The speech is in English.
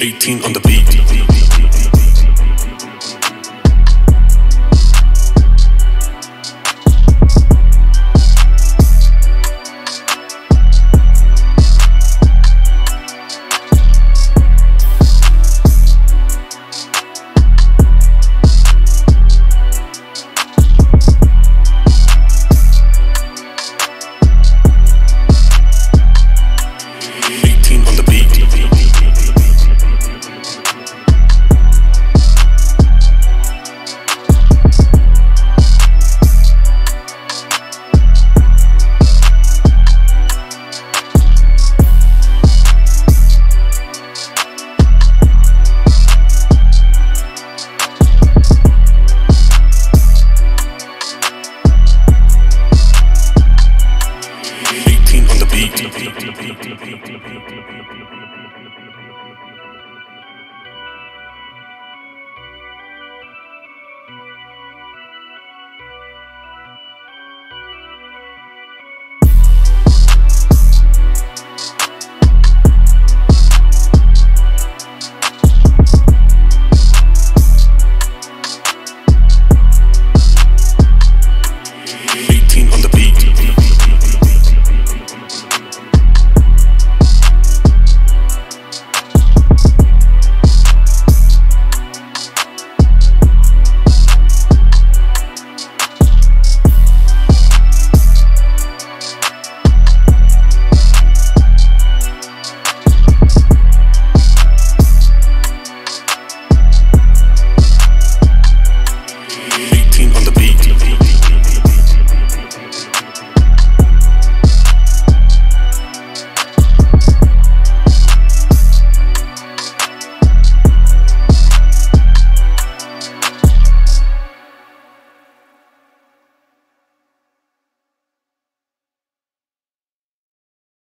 18 on the beat. beat.